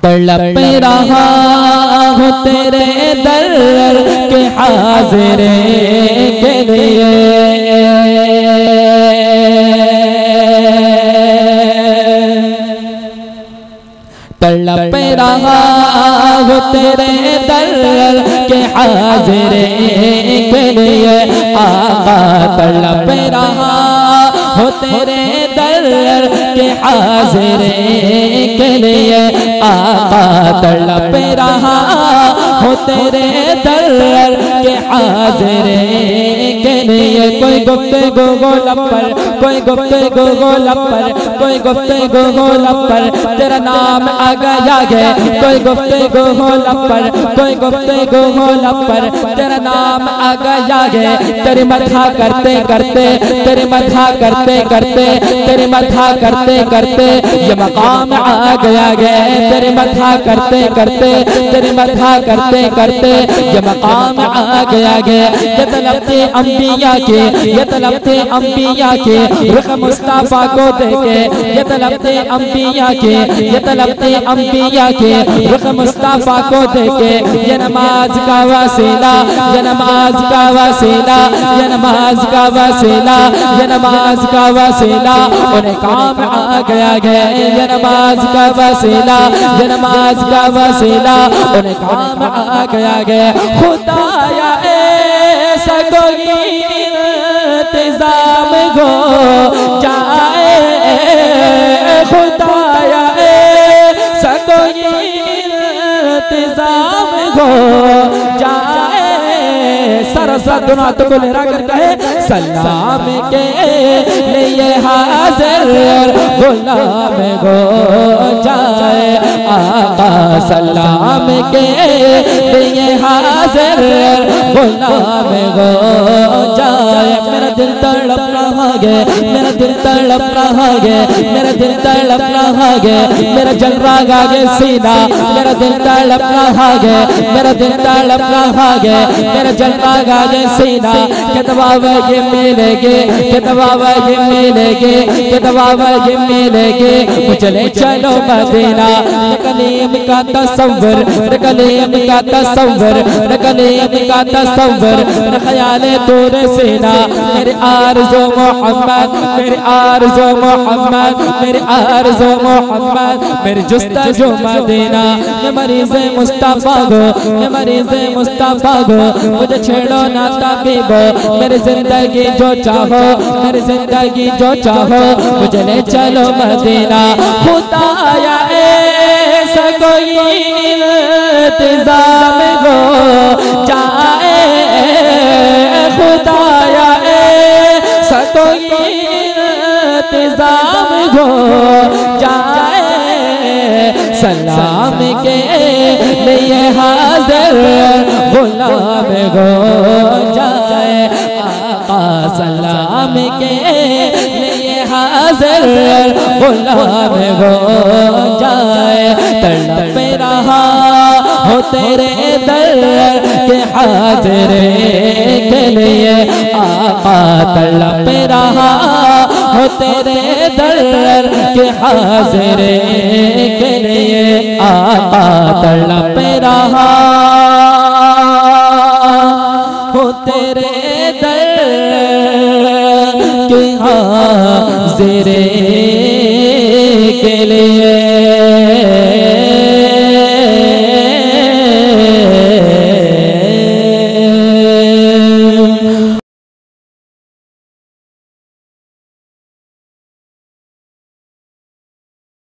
تڑپ رہا ہوں تیرے در کے حاضر کے لیے۔ تڑپ رہا ہوں تیرے در کے حاضر کے لیے۔ آقا تڑپ رہا ہو تیرے در کے حاضر کے لیے آقا تڑپ رہا ہو تیرے در کے حاضر کے لیے کوئی گفتگو گولپ پر کوئی گفتگو گولپ پر کوئی گفتگو گولپ پر تیرا نام آ گیا گے کوئی گفتگو گولپ پر کوئی گفتگو گولپ پر تیرا نام آ گیا گے تیری مدھا کرتے کرتے، تیری مدھا کرتے کرتے، تیری مدھا کرتے کرتے، یہ مقام آ گیا گے تیری مدھا کرتے کرتے، تیری مدھا کرتے کرتے کرتے، یہ مقام آ گیا گے یہ طلبتے انبیاء کے، یہ طلبتے انبیاء کے۔ رخ مصطفیٰ کو دیکھے، یہ طلبتے انبیاء کے، یہ طلبتے انبیاء کے۔ رخ مصطفیٰ کو دیکھے، یہ نماز کا وسیلہ، یہ نماز کا وسیلہ، یہ نماز کا وسیلہ، یہ نماز کا وسیلہ۔ انہیں کام آ گیا گے یہ نماز کا وسیلہ، یہ نماز کا وسیلہ۔ انہیں کام آ گیا گے خدایا، ایسا کوئی انتظام گو جائے۔ خدایا، ایسا کوئی انتظام گو جائے۔ سر سر کو لہرا کر کہے سلام کے لیے حاضر غلام گو جائے۔ آقا سلام کے لیے حاضر غلام گو جائے، میرا دل تڑپ رہا گے میرا دل تڑپ رہا گے میرا دل تڑپ رہا گے میرا جل رہا گے سینہ میرا دل تڑپ رہا گے میرا دل تڑپ رہا گے میرا جل رہا گے سینہ کہ یہ ملے گے کہ یہ ملے گے کہ یہ ملے گے مجھلے چلو مدینہ کلیم کا تصور کلیم کا تصور کلیم کا تصور خیال دور سینہ میرے آرزو محمد، میرے آرزو محمد، میرے آرزو محمد، میرے جستجو مدینہ، میں مریض مصطفیٰ گو، میں مریض مصطفیٰ گو، مجھے چھڑو نا طبیب میری زندگی جو چاہو میری زندگی جو چاہو، مجھے لے چلو مدینہ۔ خدا خدایا ایسا کوئی انتظام انتظام گو جائے، سلام کے لیے حاضر، غلام گو جائے۔ آقا سلام کے لیے حاضر، غلام گو جائے۔ تڑپ رہا ہو تیرے در کے حاضر کے لیے۔ آقا تڑپ رہا ہو تیرے در کے حاضر کے لیے آقا تڑپ رہا۔ ہو تیرے در کے حاضر